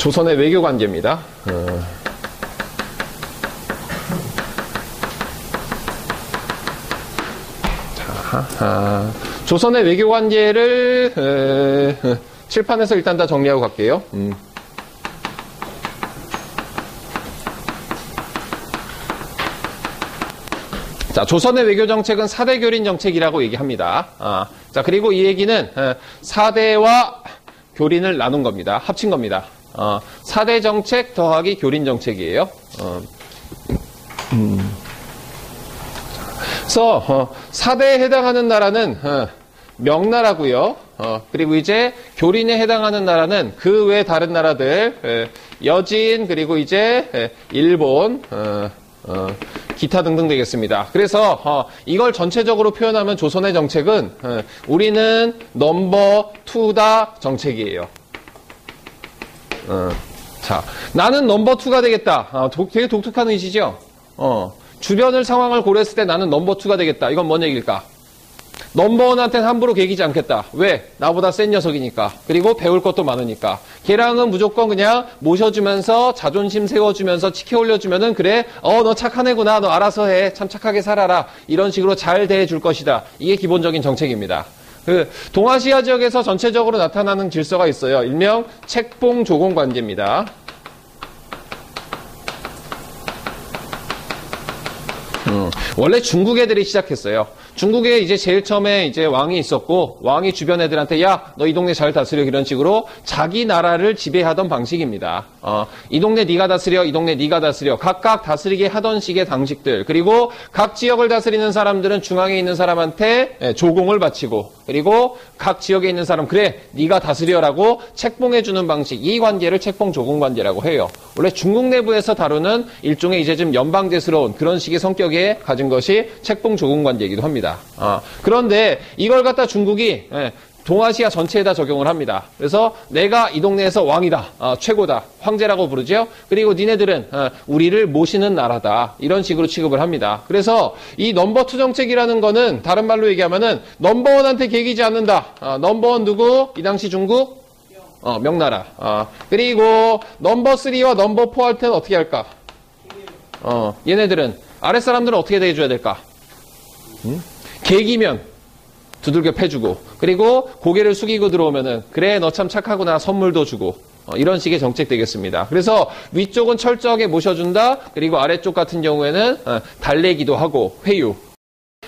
조선의 외교 관계입니다. 어. 자, 조선의 외교 관계를 에, 칠판에서 일단 다 정리하고 갈게요. 음. 자, 조선의 외교 정책은 사대 교린 정책이라고 얘기합니다. 아, 자, 그리고 이 얘기는 사대와 교린을 나눈 겁니다. 합친 겁니다. 어, 사대 정책 더하기 교린 정책이에요. 어, 음. 그래서 어, 사대에 해당하는 나라는 어, 명나라고요. 어, 그리고 이제 교린에 해당하는 나라는 그 외 다른 나라들 에, 여진 그리고 이제 에, 일본 어, 어, 기타 등등 되겠습니다. 그래서 어, 이걸 전체적으로 표현하면 조선의 정책은 어, 우리는 number two다 정책이에요. 어, 자, 나는 number two가 되겠다. 어, 도, 되게 독특한 의지죠. 어, 주변을 상황을 고려했을 때 나는 number two가 되겠다. 이건 뭔 얘기일까? 넘버원한테는 함부로 개기지 않겠다. 왜? 나보다 센 녀석이니까. 그리고 배울 것도 많으니까. 걔랑은 무조건 그냥 모셔주면서 자존심 세워주면서 치켜 올려주면은 그래, 어, 너 착한 애구나. 너 알아서 해. 참 착하게 살아라. 이런 식으로 잘 대해줄 것이다. 이게 기본적인 정책입니다. 그 동아시아 지역에서 전체적으로 나타나는 질서가 있어요. 일명 책봉 조공 관계입니다. 음, 원래 중국 애들이 시작했어요. 중국에 이제 제일 처음에 이제 왕이 있었고 왕이 주변 애들한테 야 너 이 동네 잘 다스려 이런 식으로 자기 나라를 지배하던 방식입니다. 어, 이 동네 네가 다스려 이 동네 네가 다스려 각각 다스리게 하던 식의 방식들 그리고 각 지역을 다스리는 사람들은 중앙에 있는 사람한테 예, 조공을 바치고 그리고 각 지역에 있는 사람 그래 네가 다스려라고 책봉해 주는 방식 이 관계를 책봉 조공 관계라고 해요. 원래 중국 내부에서 다루는 일종의 이제 좀 연방제스러운 그런 식의 성격에 가진 것이 책봉 조공 관계이기도 합니다. 어, 그런데 이걸 갖다 중국이 예, 동아시아 전체에다 적용을 합니다. 그래서 내가 이 동네에서 왕이다, 어, 최고다, 황제라고 부르죠. 그리고 니네들은 어, 우리를 모시는 나라다 이런 식으로 취급을 합니다. 그래서 이 number two 정책이라는 거는 다른 말로 얘기하면은 넘버 원한테 개기지 않는다. 어, 넘버 원 누구? 이 당시 중국? 어, 명나라. 어, 그리고 number three와 number four한테는 어떻게 할까? 어, 얘네들은 아랫 사람들은 어떻게 대해줘야 될까? 음? 개기면 두들겨 패주고 그리고 고개를 숙이고 들어오면은 그래 너 참 착하구나 선물도 주고 어, 이런 식의 정책 되겠습니다. 그래서 위쪽은 철저하게 모셔준다 그리고 아래쪽 같은 경우에는 어, 달래기도 하고 회유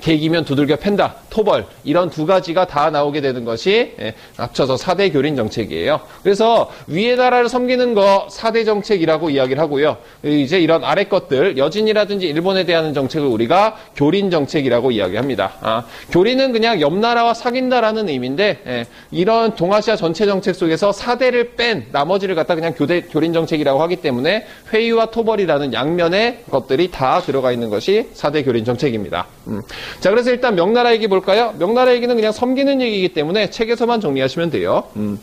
개기면 두들겨 팬다, 토벌 이런 두 가지가 다 나오게 되는 것이 예, 합쳐서 사대 교린 정책이에요. 그래서 위에 나라를 섬기는 거 사대 정책이라고 이야기를 하고요. 이제 이런 아래 것들 여진이라든지 일본에 대한 정책을 우리가 교린 정책이라고 이야기합니다. 아, 교린은 그냥 옆 나라와 사귄다라는 의미인데 예, 이런 동아시아 전체 정책 속에서 4대를 뺀 나머지를 갖다 그냥 교대, 교린 정책이라고 하기 때문에 회유와 토벌이라는 양면의 것들이 다 들어가 있는 것이 4대 교린 정책입니다. 음. 자, 그래서 일단 명나라 얘기 볼 까요? 명나라 얘기는 그냥 섬기는 얘기이기 때문에 책에서만 정리하시면 돼요. 음.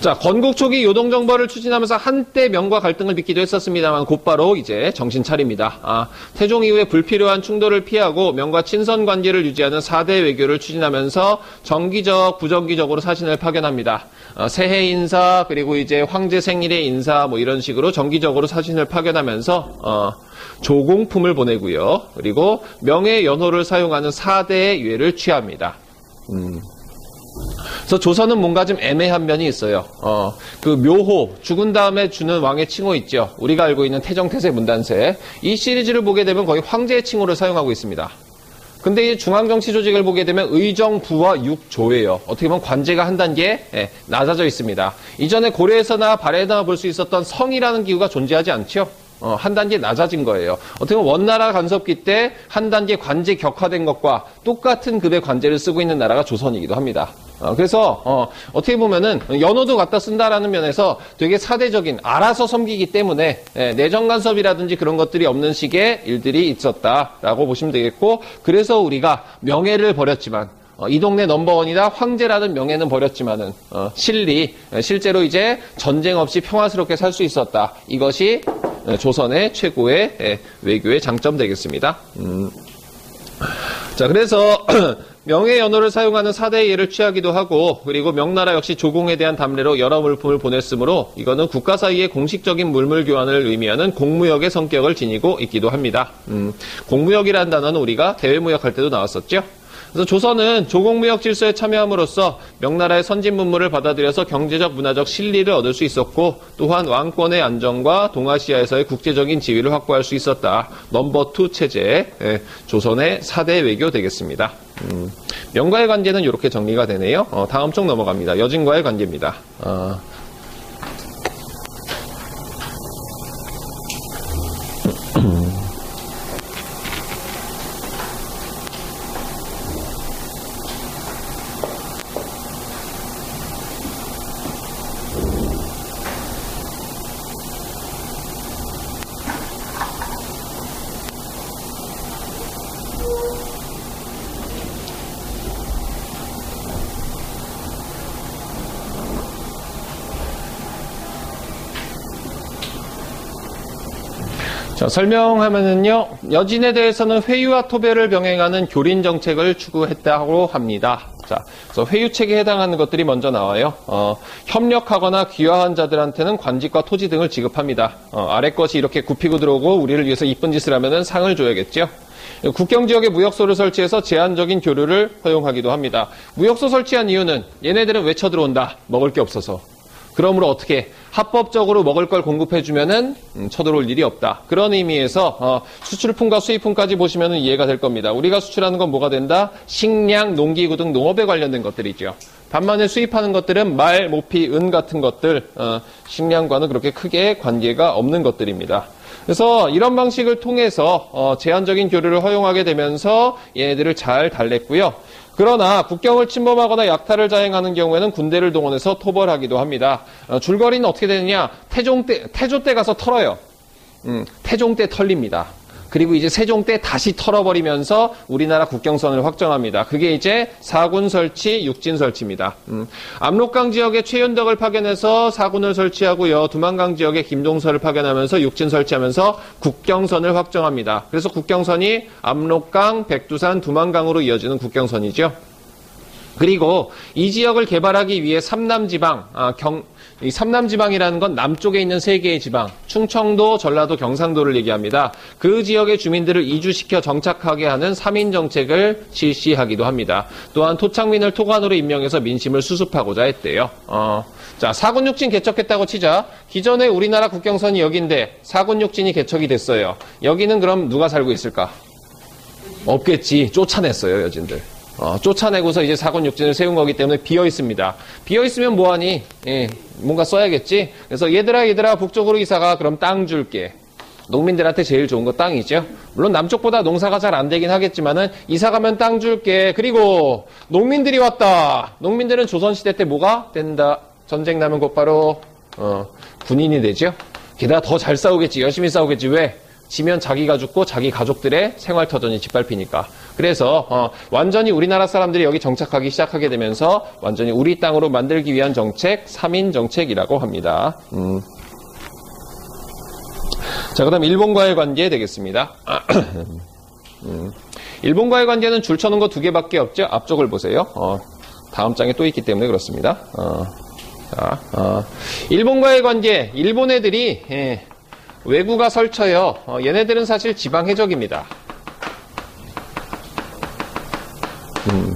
자, 건국 초기 요동 정벌을 추진하면서 한때 명과 갈등을 빚기도 했었습니다만 곧바로 이제 정신 차립니다. 아, 태종 이후에 불필요한 충돌을 피하고 명과 친선 관계를 유지하는 4대 외교를 추진하면서 정기적, 부정기적으로 사신을 파견합니다. 어, 새해 인사 그리고 이제 황제 생일의 인사 뭐 이런 식으로 정기적으로 사신을 파견하면서 어, 조공품을 보내고요. 그리고 명예 연호를 사용하는 4대의 유예를 취합니다. 음. 그래서 조선은 뭔가 좀 애매한 면이 있어요. 어, 그 묘호, 죽은 다음에 주는 왕의 칭호 있죠. 우리가 알고 있는 태정태세 문단세. 이 시리즈를 보게 되면 거의 황제의 칭호를 사용하고 있습니다. 근데 이 중앙정치 조직을 보게 되면 의정부와 육조예요. 어떻게 보면 관제가 한 단계 예, 낮아져 있습니다. 이전에 고려에서나 발해나 볼 수 있었던 성이라는 기구가 존재하지 않죠. 어, 한 단계 낮아진 거예요. 어떻게 보면 원나라 간섭기 때 한 단계 관제 격화된 것과 똑같은 급의 관제를 쓰고 있는 나라가 조선이기도 합니다. 어, 그래서 어, 떻게 보면은 연호도 갖다 쓴다라는 면에서 되게 사대적인 알아서 섬기기 때문에 예, 내정 간섭이라든지 그런 것들이 없는 식의 일들이 있었다라고 보시면 되겠고 그래서 우리가 명예를 버렸지만 어, 이 동네 넘버원이다 황제라는 명예는 버렸지만은 어, 실리 실제로 이제 전쟁 없이 평화스럽게 살 수 있었다 이것이 조선의 최고의 외교의 장점 되겠습니다. 음. 자, 그래서 명의 연호를 사용하는 사대의 예를 취하기도 하고 그리고 명나라 역시 조공에 대한 답례로 여러 물품을 보냈으므로 이거는 국가 사이의 공식적인 물물 교환을 의미하는 공무역의 성격을 지니고 있기도 합니다. 음, 공무역이라는 단어는 우리가 대외무역할 때도 나왔었죠. 그래서 조선은 조공무역 질서에 참여함으로써 명나라의 선진 문물을 받아들여서 경제적 문화적 실리를 얻을 수 있었고 또한 왕권의 안정과 동아시아에서의 국제적인 지위를 확보할 수 있었다. number two 체제 예, 조선의 4대 외교 되겠습니다. 음, 명과의 관계는 이렇게 정리가 되네요. 어, 다음 쪽 넘어갑니다. 여진과의 관계입니다. 어, 자, 설명하면은요, 여진에 대해서는 회유와 토배를 병행하는 교린 정책을 추구했다고 합니다. 자, 그래서 회유책에 해당하는 것들이 먼저 나와요. 어, 협력하거나 귀화한 자들한테는 관직과 토지 등을 지급합니다. 어, 아래 것이 이렇게 굽히고 들어오고 우리를 위해서 이쁜 짓을 하면은 상을 줘야겠죠. 국경 지역에 무역소를 설치해서 제한적인 교류를 허용하기도 합니다. 무역소 설치한 이유는 얘네들은 왜 쳐들어온다? 먹을 게 없어서. 그러므로 어떻게 합법적으로 먹을 걸 공급해주면은 음, 쳐들어올 일이 없다. 그런 의미에서 어, 수출품과 수입품까지 보시면 이해가 될 겁니다. 우리가 수출하는 건 뭐가 된다? 식량, 농기구 등 농업에 관련된 것들이죠. 반면에 수입하는 것들은 말, 모피, 은 같은 것들, 어, 식량과는 그렇게 크게 관계가 없는 것들입니다. 그래서 이런 방식을 통해서 어, 제한적인 교류를 허용하게 되면서 얘네들을 잘 달랬고요. 그러나 국경을 침범하거나 약탈을 자행하는 경우에는 군대를 동원해서 토벌하기도 합니다. 어, 줄거리는 어떻게 되느냐? 태종 때, 태조 때 가서 털어요. 음, 태종 때 털립니다. 그리고 이제 세종 때 다시 털어버리면서 우리나라 국경선을 확정합니다. 그게 이제 사군 설치, 육진 설치입니다. 음, 압록강 지역에 최윤덕을 파견해서 사군을 설치하고요. 두만강 지역에 김동서를 파견하면서 육진 설치하면서 국경선을 확정합니다. 그래서 국경선이 압록강, 백두산, 두만강으로 이어지는 국경선이죠. 그리고 이 지역을 개발하기 위해 삼남지방, 아, 경, 이 삼남지방이라는 건 남쪽에 있는 세 개의 지방, 충청도, 전라도, 경상도를 얘기합니다. 그 지역의 주민들을 이주시켜 정착하게 하는 3인 정책을 실시하기도 합니다. 또한 토착민을 토관으로 임명해서 민심을 수습하고자 했대요. 어, 자, 사군육진 개척했다고 치자. 기존에 우리나라 국경선이 여기인데 사군육진이 개척이 됐어요. 여기는 그럼 누가 살고 있을까? 없겠지. 쫓아냈어요, 여진들. 어, 쫓아내고서 이제 사군육진을 세운 거기 때문에 비어 있습니다. 비어 있으면 뭐하니? 예, 뭔가 써야겠지. 그래서 얘들아 얘들아 북쪽으로 이사가 그럼 땅 줄게. 농민들한테 제일 좋은 거 땅이죠. 물론 남쪽보다 농사가 잘 안 되긴 하겠지만은 이사 가면 땅 줄게. 그리고 농민들이 왔다. 농민들은 조선 시대 때 뭐가 된다? 전쟁 나면 곧바로 어, 군인이 되죠. 게다가 더 잘 싸우겠지. 열심히 싸우겠지. 왜? 지면 자기가 죽고 자기 가족들의 생활터전이 짓밟히니까. 그래서 어, 완전히 우리나라 사람들이 여기 정착하기 시작하게 되면서 완전히 우리 땅으로 만들기 위한 정책, 3인 정책이라고 합니다. 음. 자, 그 다음 일본과의 관계 되겠습니다. 음. 일본과의 관계는 줄 쳐놓은 거 두 개밖에 없죠. 앞쪽을 보세요. 어, 다음 장에 또 있기 때문에 그렇습니다. 어, 자, 어, 일본과의 관계, 일본 애들이 예, 외구가 설쳐요. 어, 얘네들은 사실 지방 해적입니다. 음.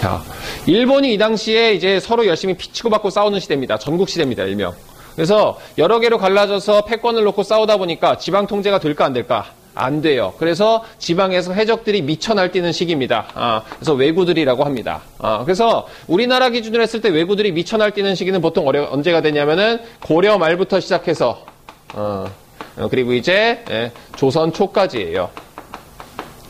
자, 일본이 이 당시에 이제 서로 열심히 피치고 받고 싸우는 시대입니다. 전국 시대입니다, 일명. 그래서 여러 개로 갈라져서 패권을 놓고 싸우다 보니까 지방 통제가 될까 안 될까? 안 돼요. 그래서 지방에서 해적들이 미쳐 날뛰는 시기입니다. 아, 그래서 외구들이라고 합니다. 아, 그래서 우리나라 기준으로 했을 때 외구들이 미쳐 날뛰는 시기는 보통 언제가 되냐면은 고려 말부터 시작해서 어, 어, 그리고 이제 예, 조선 초까지예요.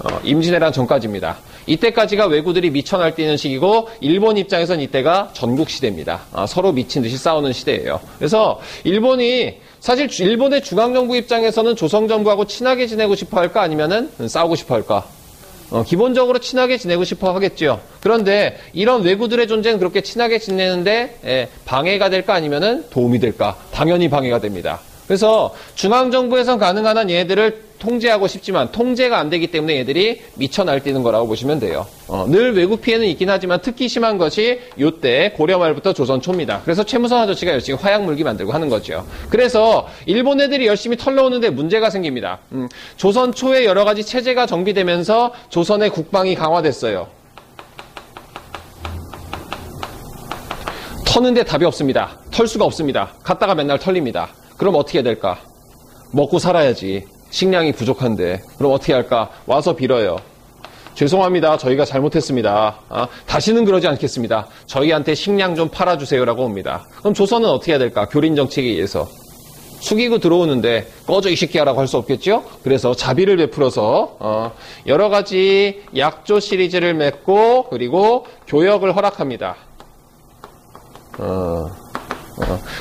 어, 임진왜란 전까지입니다. 이때까지가 왜구들이 미쳐 날뛰는 시기고 일본 입장에선 이때가 전국 시대입니다. 아, 서로 미친 듯이 싸우는 시대예요. 그래서 일본이 사실 일본의 중앙 정부 입장에서는 조선 정부하고 친하게 지내고 싶어 할까 아니면은 싸우고 싶어 할까? 어, 기본적으로 친하게 지내고 싶어 하겠죠. 그런데 이런 외구들의 존재는 그렇게 친하게 지내는데 예, 방해가 될까 아니면은 도움이 될까? 당연히 방해가 됩니다. 그래서 중앙정부에서 가능한 한 얘들을 통제하고 싶지만 통제가 안 되기 때문에 얘들이 미쳐 날뛰는 거라고 보시면 돼요. 어, 늘 외국 피해는 있긴 하지만 특히 심한 것이 요때 고려 말부터 조선 초입니다. 그래서 최무성 아저씨가 열심히 화약 물기 만들고 하는 거죠. 그래서 일본 애들이 열심히 털러오는데 문제가 생깁니다. 음, 조선 초에 여러 가지 체제가 정비되면서 조선의 국방이 강화됐어요. 터는데 답이 없습니다. 털 수가 없습니다. 갔다가 맨날 털립니다. 그럼 어떻게 해야 될까? 먹고 살아야지. 식량이 부족한데. 그럼 어떻게 할까? 와서 빌어요. 죄송합니다. 저희가 잘못했습니다. 아, 다시는 그러지 않겠습니다. 저희한테 식량 좀 팔아주세요라고 옵니다. 그럼 조선은 어떻게 해야 될까? 교린 정책에 의해서. 숙이고 들어오는데 꺼져 이 새끼야라고 할 수 없겠죠? 그래서 자비를 베풀어서 어, 여러 가지 약조 시리즈를 맺고 그리고 교역을 허락합니다. 어, 어.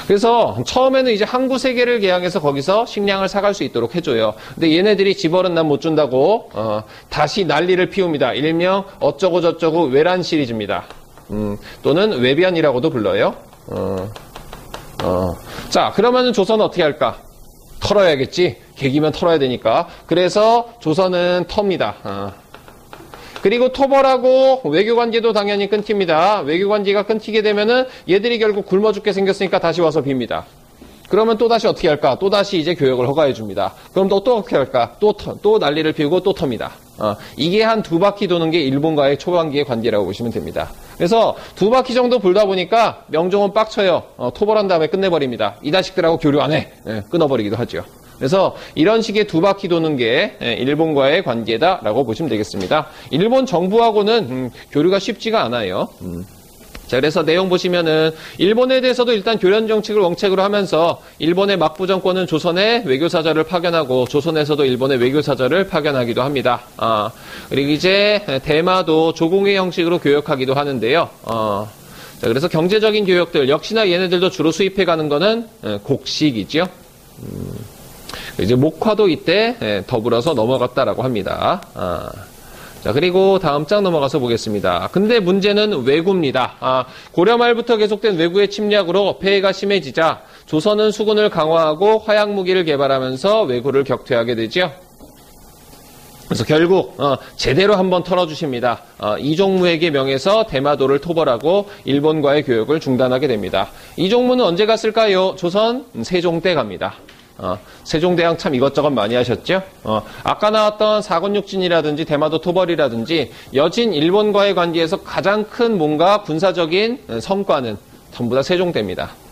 그래서 처음에는 이제 항구 세 개를 개항해서 거기서 식량을 사갈 수 있도록 해줘요. 근데 얘네들이 집어는 난못 준다고 어, 다시 난리를 피웁니다. 일명 어쩌고 저쩌고 외란 시리즈입니다. 음, 또는 외변이라고도 불러요. 어, 어. 자, 그러면은 조선은 어떻게 할까? 털어야겠지. 계기면 털어야 되니까. 그래서 조선은 텁니다. 어. 그리고 토벌하고 외교관계도 당연히 끊깁니다. 외교관계가 끊기게 되면은 얘들이 결국 굶어 죽게 생겼으니까 다시 와서 빕니다. 그러면 또 다시 어떻게 할까? 또 다시 이제 교역을 허가해 줍니다. 그럼 또, 또 어떻게 할까? 또, 터, 또 난리를 피우고 또 텁니다. 어, 이게 한 두 바퀴 도는 게 일본과의 초반기의 관계라고 보시면 됩니다. 그래서 두 바퀴 정도 불다 보니까 명종은 빡쳐요. 어, 토벌한 다음에 끝내버립니다. 이 자식들하고 교류 안 해. 예, 끊어버리기도 하죠. 그래서 이런 식의 두 바퀴 도는 게 예, 일본과의 관계다라고 보시면 되겠습니다. 일본 정부하고는 음, 교류가 쉽지가 않아요. 음. 자, 그래서 내용 보시면은 일본에 대해서도 일단 교련 정책을 원책으로 하면서 일본의 막부 정권은 조선에 외교사절을 파견하고 조선에서도 일본의 외교사절을 파견하기도 합니다. 아, 그리고 이제 대마도 조공의 형식으로 교역하기도 하는데요. 어, 자, 그래서 경제적인 교역들 역시나 얘네들도 주로 수입해 가는 거는 예, 곡식이죠. 음, 이제 목화도 이때 예, 더불어서 넘어갔다라고 합니다. 아. 자, 그리고 다음 장 넘어가서 보겠습니다. 근데 문제는 왜구입니다. 아, 고려 말부터 계속된 왜구의 침략으로 폐해가 심해지자 조선은 수군을 강화하고 화약 무기를 개발하면서 왜구를 격퇴하게 되죠. 그래서 결국 어, 제대로 한번 털어주십니다. 어, 이종무에게 명해서 대마도를 토벌하고 일본과의 교역을 중단하게 됩니다. 이종무는 언제 갔을까요? 조선 세종 때 갑니다. 어, 세종대왕 참 이것저것 많이 하셨죠? 어, 아까 나왔던 사건육진이라든지 대마도 토벌이라든지 여진 일본과의 관계에서 가장 큰 뭔가 군사적인 성과는 전부 다 세종대입니다.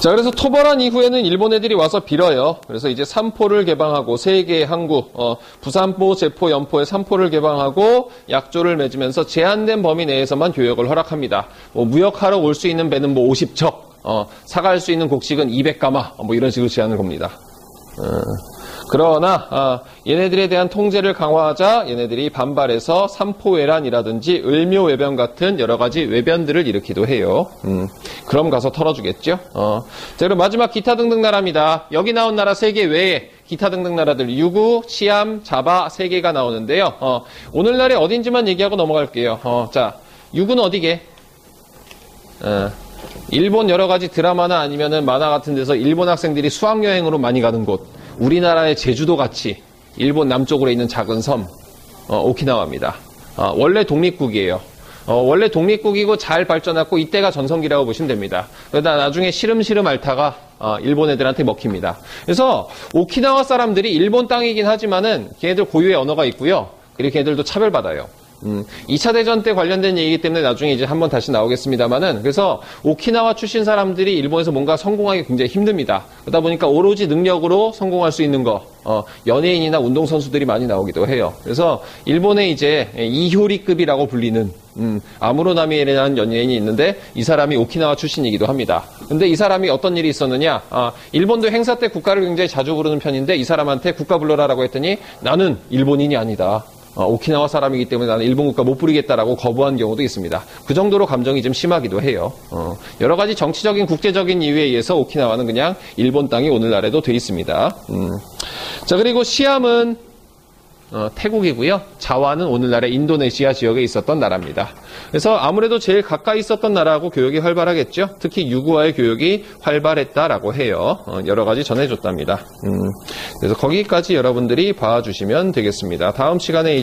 자, 그래서 토벌한 이후에는 일본 애들이 와서 빌어요. 그래서 이제 삼포를 개방하고 세 개의 항구, 어, 부산포, 제포, 연포에 삼포를 개방하고 약조를 맺으면서 제한된 범위 내에서만 교역을 허락합니다. 뭐 무역하러 올 수 있는 배는 뭐 50척, 어, 사갈 수 있는 곡식은 200가마, 뭐 이런 식으로 제한을 겁니다. 어. 그러나 아, 얘네들에 대한 통제를 강화하자 얘네들이 반발해서 삼포외란이라든지 을묘외변 같은 여러 가지 외변들을 일으키도 해요. 음, 그럼 가서 털어주겠죠. 어. 자, 그럼 마지막 기타 등등 나라입니다. 여기 나온 나라 세 개 외에 기타 등등 나라들 유구, 시암, 자바 세 개가 나오는데요. 어, 오늘날에 어딘지만 얘기하고 넘어갈게요. 어, 자, 유구는 어디게? 어, 일본 여러 가지 드라마나 아니면은 만화 같은 데서 일본 학생들이 수학여행으로 많이 가는 곳. 우리나라의 제주도 같이 일본 남쪽으로 있는 작은 섬 어, 오키나와입니다. 어, 원래 독립국이에요. 어, 원래 독립국이고 잘 발전했고 이때가 전성기라고 보시면 됩니다. 그러다 나중에 시름시름 앓다가 어, 일본 애들한테 먹힙니다. 그래서 오키나와 사람들이 일본 땅이긴 하지만은 걔네들 고유의 언어가 있고요. 그리고 걔네들도 차별받아요. 음, 2차 대전 때 관련된 얘기이기 때문에 나중에 이제 한번 다시 나오겠습니다만은 그래서 오키나와 출신 사람들이 일본에서 뭔가 성공하기 굉장히 힘듭니다. 그러다 보니까 오로지 능력으로 성공할 수 있는 거 어, 연예인이나 운동선수들이 많이 나오기도 해요. 그래서 일본에 이제 이효리급이라고 불리는 음, 아무로나미에라는 연예인이 있는데 이 사람이 오키나와 출신이기도 합니다. 근데 이 사람이 어떤 일이 있었느냐? 아, 일본도 행사 때 국가를 굉장히 자주 부르는 편인데 이 사람한테 국가 불러라라고 했더니 나는 일본인이 아니다. 어, 오키나와 사람이기 때문에 나는 일본 국가 못 부리겠다라고 거부한 경우도 있습니다. 그 정도로 감정이 좀 심하기도 해요. 어, 여러 가지 정치적인 국제적인 이유에 의해서 오키나와는 그냥 일본 땅이 오늘날에도 돼 있습니다. 음. 자 그리고 시암은 어, 태국이고요. 자와는 오늘날의 인도네시아 지역에 있었던 나라입니다. 그래서 아무래도 제일 가까이 있었던 나라하고 교역이 활발하겠죠. 특히 유구와의 교역이 활발했다라고 해요. 어, 여러 가지 전해줬답니다. 음, 그래서 거기까지 여러분들이 봐주시면 되겠습니다. 다음 시간에